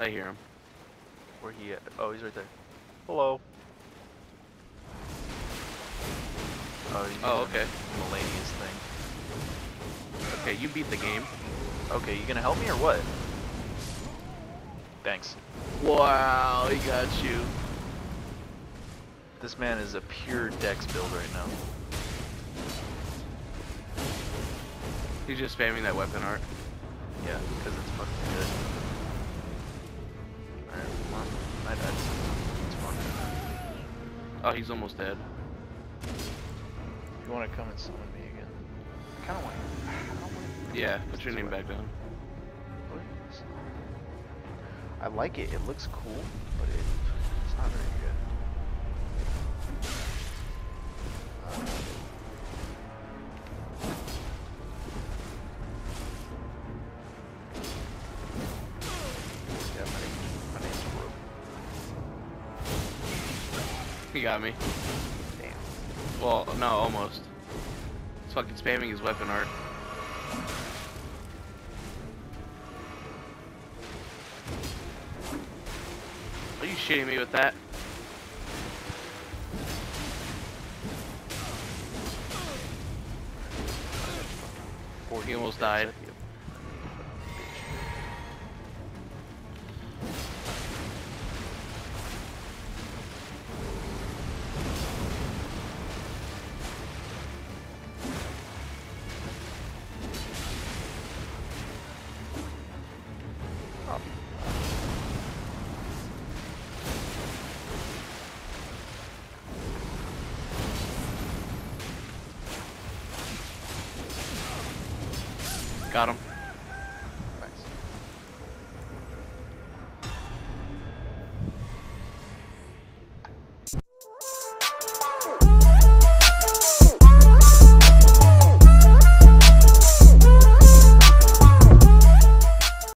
I hear him. Where he at? Oh, he's right there. Hello. Oh, Oh, okay. Malenia's thing. Okay, you beat the game. Okay, you gonna help me or what? Thanks. Wow, he got you. This man is a pure dex build right now. He's just spamming that weapon art. Yeah, because it's fucking good. Oh, he's almost dead. If you want to come and summon me again. I kinda want I want Yeah, put your name back down. I like it. It looks cool, but it, it's not very He got me. Damn. Well, no, almost. He's fucking spamming his weapon art. Are you shitting me with that? He almost died. Got him.